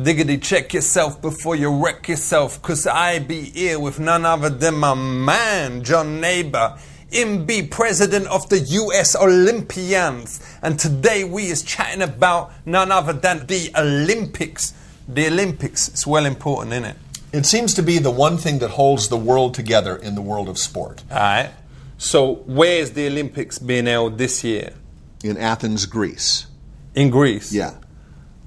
Diggity check yourself before you wreck yourself, cause I be here with none other than my man, John Naber. Him be president of the US Olympians. And today we is chatting about none other than the Olympics. The Olympics is well important, isn't it? It seems to be the one thing that holds the world together in the world of sport. Alright. So where's the Olympics being held this year? In Athens, Greece. In Greece. Yeah.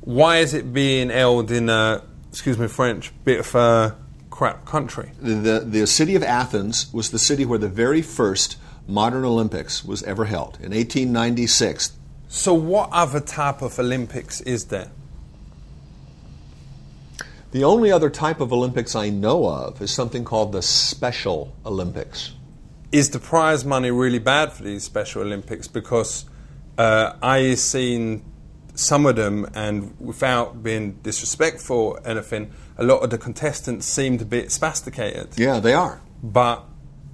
Why is it being held in a, excuse me French, bit of a crap country? The, the, the city of Athens was the city where the very first modern Olympics was ever held in 1896. So what other type of Olympics is there? The only other type of Olympics I know of is something called the Special Olympics. Is the prize money really bad for these Special Olympics? Because uh, I seen some of them, and without being disrespectful or anything, a lot of the contestants seemed a bit spasticated. Yeah, they are. But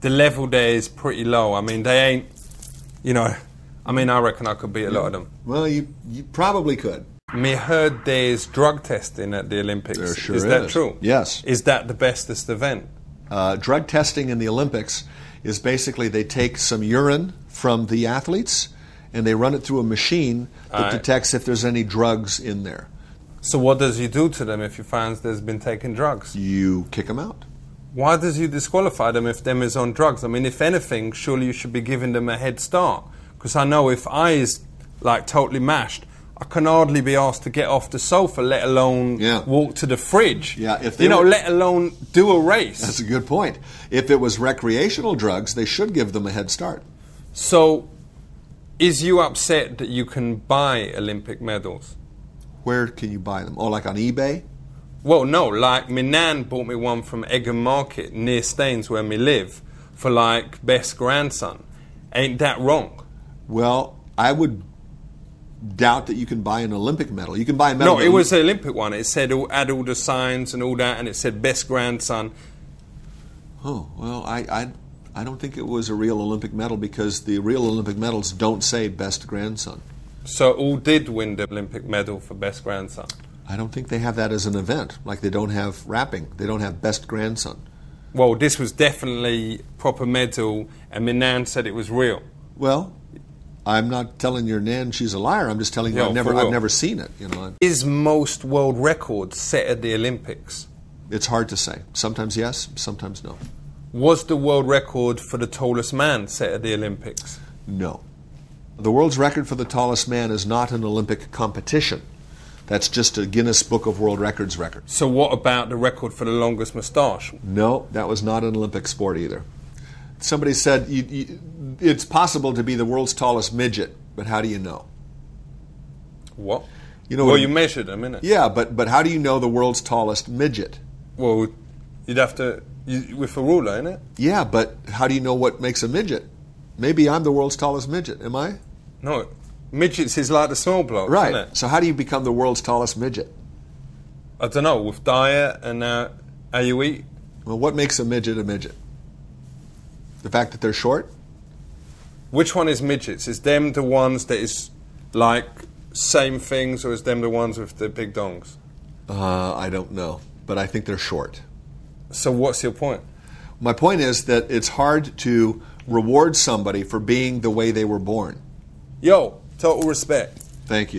the level there is pretty low. I mean, they ain't, you know, I mean, I reckon I could beat a lot of them. Well, you, you probably could. Me heard there's drug testing at the Olympics. There sure is that is. true? Yes. Is that the bestest event? Uh, drug testing in the Olympics is basically they take some urine from the athletes and they run it through a machine that Alright. detects if there's any drugs in there. So what does you do to them if you find there's been taking drugs? You kick them out. Why does you disqualify them if them is on drugs? I mean, if anything, surely you should be giving them a head start. Because I know if I is like totally mashed, I can hardly be asked to get off the sofa, let alone Yeah. walk to the fridge. Yeah, if they you know, were- let alone do a race. That's a good point. If it was recreational drugs, they should give them a head start. So, is you upset that you can buy Olympic medals? Where can you buy them? Oh, like on eBay? Well, no, like my nan bought me one from Egham Market near Staines where me live for like best grandson. Ain't that wrong? Well, I would doubt that you can buy an Olympic medal. You can buy a medal. No, it was an Olympic one. It said all, had all the signs and all that, and it said best grandson. Oh well, I, I I don't think it was a real Olympic medal because the real Olympic medals don't say best grandson. So all did win the Olympic medal for best grandson. I don't think they have that as an event. Like they don't have rapping. They don't have best grandson. Well, this was definitely proper medal, and my nan said it was real. Well, I'm not telling your nan she's a liar. I'm just telling you No, I've never. I've never seen it. You know, Is most world records set at the Olympics? it's hard to say. Sometimes yes, sometimes no. Was the world record for the tallest man set at the Olympics? No. The world's record for the tallest man is not an Olympic competition. That's just a Guinness Book of World Records record. So what about the record for the longest moustache? No, that was not an Olympic sport either. Somebody said you, you, it's possible to be the world's tallest midget, but how do you know? What? You know well, you measured them, innit? Yeah, but but how do you know the world's tallest midget? Well, you'd have to you, with a ruler, innit? Yeah, but how do you know what makes a midget? Maybe I'm the world's tallest midget, am I? No, midgets is like the small blokes, Right. Isn't it? So how do you become the world's tallest midget? I don't know with diet and uh, how you eat. Well, what makes a midget a midget? The fact that they're short? Which one is midgets? Is them the ones that is like same things, or is them the ones with the big dongs? Uh, I don't know, but I think they're short. So what's your point? My point is that it's hard to reward somebody for being the way they were born. Yo, total respect. Thank you.